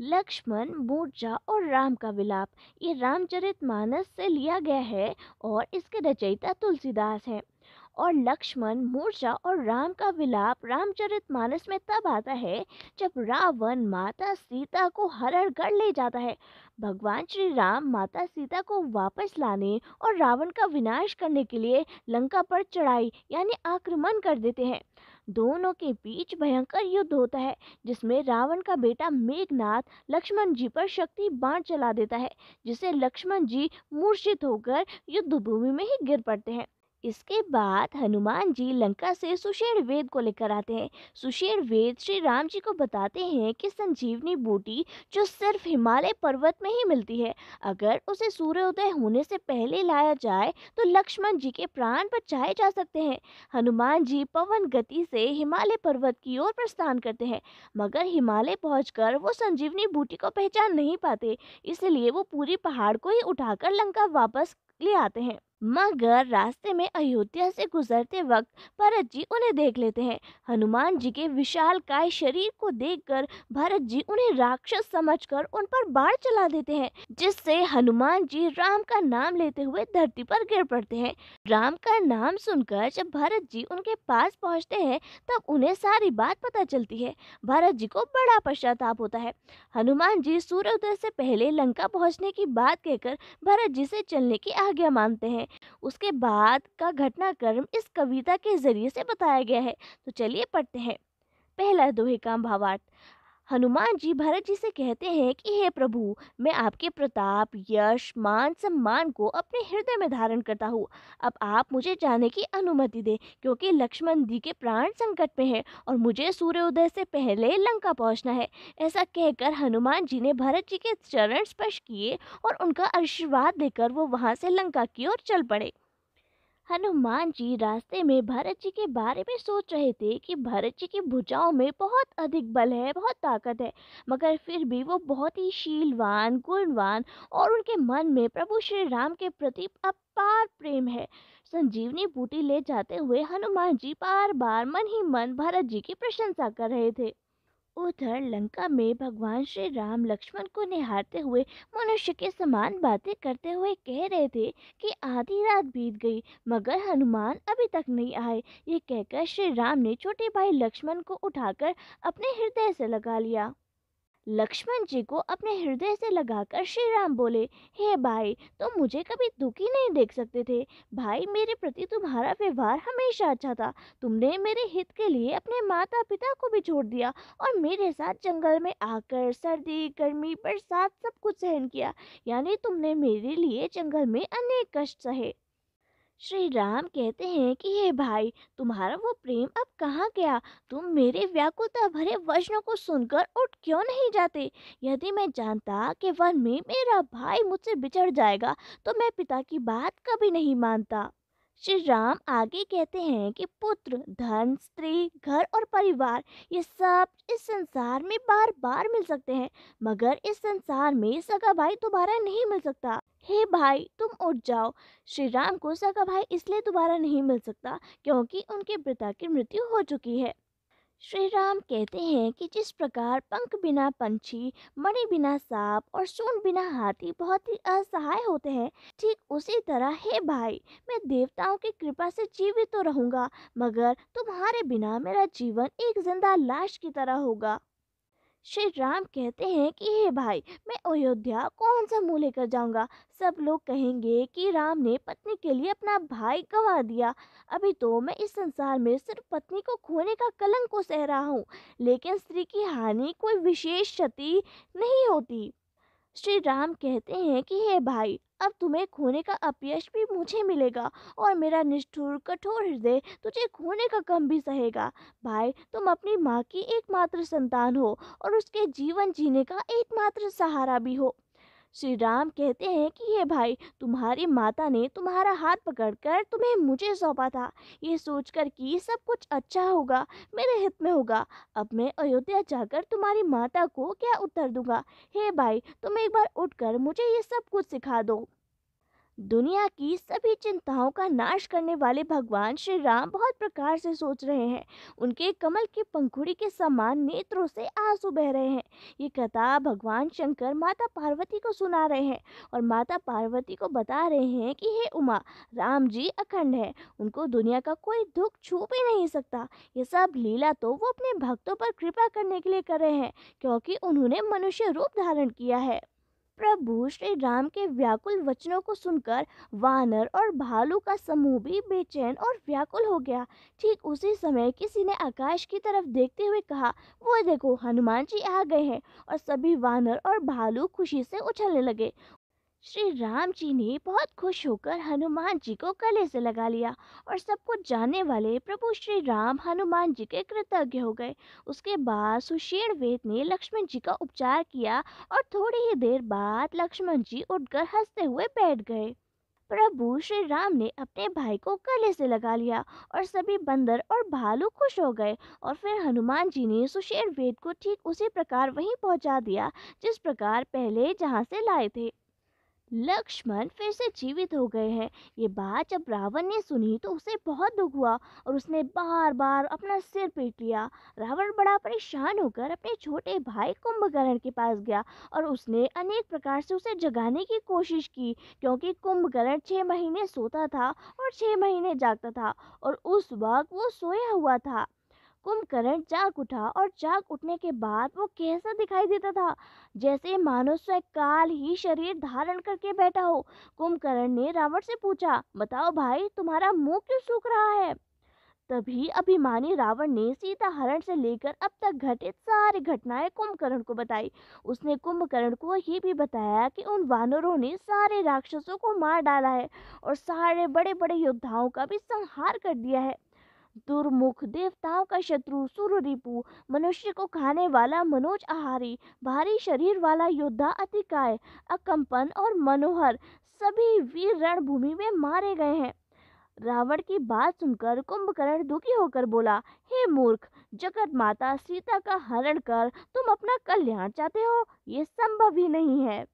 लक्ष्मण, मूर्जा और राम का विलाप। ये रामचरित मानस से लिया गया है और इसके रचयिता तुलसीदास हैं। और लक्ष्मण मूर्छा और राम का विलाप रामचरित मानस में तब आता है जब रावण माता सीता को हरण कर ले जाता है। भगवान श्री राम माता सीता को वापस लाने और रावण का विनाश करने के लिए लंका पर चढ़ाई यानी आक्रमण कर देते हैं। दोनों के बीच भयंकर युद्ध होता है, जिसमें रावण का बेटा मेघनाथ लक्ष्मण जी पर शक्ति बाण चला देता है जिसे लक्ष्मण जी मूर्छित होकर युद्ध भूमि में ही गिर पड़ते हैं। इसके बाद हनुमान जी लंका से सुषेण वेद को लेकर आते हैं। सुषेण वेद श्री राम जी को बताते हैं कि संजीवनी बूटी जो सिर्फ़ हिमालय पर्वत में ही मिलती है, अगर उसे सूर्योदय होने से पहले लाया जाए तो लक्ष्मण जी के प्राण बचाए जा सकते हैं। हनुमान जी पवन गति से हिमालय पर्वत की ओर प्रस्थान करते हैं, मगर हिमालय पहुंचकर वो संजीवनी बूटी को पहचान नहीं पाते, इसलिए वो पूरी पहाड़ को ही उठाकर लंका वापस ले आते हैं। मगर रास्ते में अयोध्या से गुजरते वक्त भरत जी उन्हें देख लेते हैं। हनुमान जी के विशाल काय शरीर को देखकर भरत जी उन्हें राक्षस समझकर उन पर बाढ़ चला देते हैं, जिससे हनुमान जी राम का नाम लेते हुए धरती पर गिर पड़ते हैं। राम का नाम सुनकर जब भरत जी उनके पास पहुँचते हैं, तब उन्हें सारी बात पता चलती है। भरत जी को बड़ा पश्चाताप होता है। हनुमान जी सूर्योदय से पहले लंका पहुँचने की बात कहकर भरत जी से चलने की आज्ञा मानते हैं। उसके बाद का घटनाक्रम इस कविता के ज़रिए से बताया गया है। तो चलिए पढ़ते हैं। पहला दोहे का भावार्थ। हनुमान जी भरत जी से कहते हैं कि, हे प्रभु, मैं आपके प्रताप, यश, मान, सम्मान को अपने हृदय में धारण करता हूँ। अब आप मुझे जाने की अनुमति दें, क्योंकि लक्ष्मण जी के प्राण संकट में है और मुझे सूर्योदय से पहले लंका पहुँचना है। ऐसा कहकर हनुमान जी ने भरत जी के चरण स्पर्श किए और उनका आशीर्वाद देकर वो वहाँ से लंका की ओर चल पड़े। हनुमान जी रास्ते में भरत जी के बारे में सोच रहे थे कि भरत जी की भुजाओं में बहुत अधिक बल है, बहुत ताकत है। मगर फिर भी वो बहुत ही शीलवान, गुणवान और उनके मन में प्रभु श्री राम के प्रति अपार प्रेम है। संजीवनी बूटी ले जाते हुए हनुमान जी बार बार मन ही मन भरत जी की प्रशंसा कर रहे थे। उधर लंका में भगवान श्री राम लक्ष्मण को निहारते हुए मनुष्य के समान बातें करते हुए कह रहे थे कि आधी रात बीत गई, मगर हनुमान अभी तक नहीं आए। ये कहकर श्री राम ने छोटे भाई लक्ष्मण को उठाकर अपने हृदय से लगा लिया। लक्ष्मण जी को अपने हृदय से लगाकर श्री राम बोले, हे hey भाई, तुम मुझे कभी दुखी नहीं देख सकते थे। भाई, मेरे प्रति तुम्हारा व्यवहार हमेशा अच्छा था। तुमने मेरे हित के लिए अपने माता पिता को भी छोड़ दिया और मेरे साथ जंगल में आकर सर्दी, गर्मी बरसात सब कुछ सहन किया। यानी तुमने मेरे लिए जंगल में अनेक कष्ट सहे। श्री राम कहते हैं कि, हे भाई, तुम्हारा वो प्रेम अब कहाँ गया? तुम मेरे व्याकुलता भरे वचनों को सुनकर उठ क्यों नहीं जाते? यदि मैं जानता कि वन में मेरा भाई मुझसे बिछड़ जाएगा तो मैं पिता की बात कभी नहीं मानता। श्री राम आगे कहते हैं कि पुत्र, धन, स्त्री, घर और परिवार, ये सब इस संसार में बार बार मिल सकते हैं, मगर इस संसार में सगा भाई दोबारा नहीं मिल सकता। हे भाई, तुम उठ जाओ। श्री राम को सगा भाई इसलिए दोबारा नहीं मिल सकता क्योंकि उनके पिता की मृत्यु हो चुकी है। श्री राम कहते हैं कि जिस प्रकार पंख बिना पंछी, मणि बिना सांप और सून बिना हाथी बहुत ही असहाय होते हैं, ठीक उसी तरह, हे भाई, मैं देवताओं की कृपा से जीवित तो रहूँगा, मगर तुम्हारे बिना मेरा जीवन एक ज़िंदा लाश की तरह होगा। श्री राम कहते हैं कि, हे भाई, मैं अयोध्या कौन सा मुँह लेकर जाऊँगा? सब लोग कहेंगे कि राम ने पत्नी के लिए अपना भाई गंवा दिया। अभी तो मैं इस संसार में सिर्फ़ पत्नी को खोने का कलंक को सह रहा हूँ, लेकिन स्त्री की हानि कोई विशेष क्षति नहीं होती। श्री राम कहते हैं कि, हे भाई अब तुम्हें खोने का अपयश भी मुझे मिलेगा और मेरा निष्ठुर, कठोर हृदय तुझे खोने का कम भी सहेगा। भाई, तुम अपनी माँ की एकमात्र संतान हो और उसके जीवन जीने का एकमात्र सहारा भी हो। श्री राम कहते हैं कि ये भाई, तुम्हारी माता ने तुम्हारा हाथ पकड़कर तुम्हें मुझे सौंपा था। ये सोचकर कि सब कुछ अच्छा होगा, मेरे हित में होगा। अब मैं अयोध्या जाकर तुम्हारी माता को क्या उत्तर दूँगा? हे भाई, तुम एक बार उठकर मुझे ये सब कुछ सिखा दो। दुनिया की सभी चिंताओं का नाश करने वाले भगवान श्री राम बहुत प्रकार से सोच रहे हैं। उनके कमल की पंखुड़ी के समान नेत्रों से आँसू बह रहे हैं। ये कथा भगवान शंकर माता पार्वती को सुना रहे हैं और माता पार्वती को बता रहे हैं कि, हे उमा, राम जी अखंड है। उनको दुनिया का कोई दुख छू भी नहीं सकता। ये सब लीला तो वो अपने भक्तों पर कृपा करने के लिए कर रहे हैं, क्योंकि उन्होंने मनुष्य रूप धारण किया है। प्रभु श्री राम के व्याकुल वचनों को सुनकर वानर और भालू का समूह भी बेचैन और व्याकुल हो गया। ठीक उसी समय किसी ने आकाश की तरफ़ देखते हुए कहा, वो देखो, हनुमान जी आ गए हैं। और सभी वानर और भालू खुशी से उछलने लगे। श्री राम जी ने बहुत खुश होकर हनुमान जी को गले से लगा लिया और सब कुछ जानने वाले प्रभु श्री राम हनुमान जी के कृतज्ञ हो गए। उसके बाद सुषेण वेद ने लक्ष्मण जी का उपचार किया और थोड़ी ही देर बाद लक्ष्मण जी उठकर हँसते हुए बैठ गए। प्रभु श्री राम ने अपने भाई को गले से लगा लिया और सभी बंदर और भालू खुश हो गए और फिर हनुमान जी ने सुषेण वेद को ठीक उसी प्रकार वहीं पहुँचा दिया जिस प्रकार पहले जहाँ से लाए थे। लक्ष्मण फिर से जीवित हो गए हैं। ये बात जब रावण ने सुनी तो उसे बहुत दुख हुआ और उसने बार बार अपना सिर पीट लिया। रावण बड़ा परेशान होकर अपने छोटे भाई कुंभकर्ण के पास गया और उसने अनेक प्रकार से उसे जगाने की कोशिश की, क्योंकि कुंभकर्ण छः महीने सोता था और छः महीने जागता था और उस वक्त वो सोया हुआ था। कुंभकर्ण जाग उठा और जाग उठने के बाद वो कैसा दिखाई देता था? जैसे मानो काल ही शरीर धारण करके बैठा हो। कुंभकर्ण ने रावण से पूछा, बताओ भाई, तुम्हारा मुँह क्यों सूख रहा है? तभी अभिमानी रावण ने सीता हरण से लेकर अब तक घटित सारी घटनाएँ कुंभकर्ण को बताई। उसने कुंभकर्ण को ये भी बताया कि उन वानरों ने सारे राक्षसों को मार डाला है और सारे बड़े बड़े योद्धाओं का भी संहार कर दिया है। दुर्मुख देवताओं का शत्रु सुररिपु मनुष्य को खाने वाला मनोज आहारी, भारी शरीर वाला योद्धा अतिकाय, अकंपन और मनोहर, सभी वीर रणभूमि में मारे गए हैं। रावण की बात सुनकर कुंभकर्ण दुखी होकर बोला, हे मूर्ख जगत माता सीता का हरण कर तुम अपना कल्याण चाहते हो? ये संभव ही नहीं है।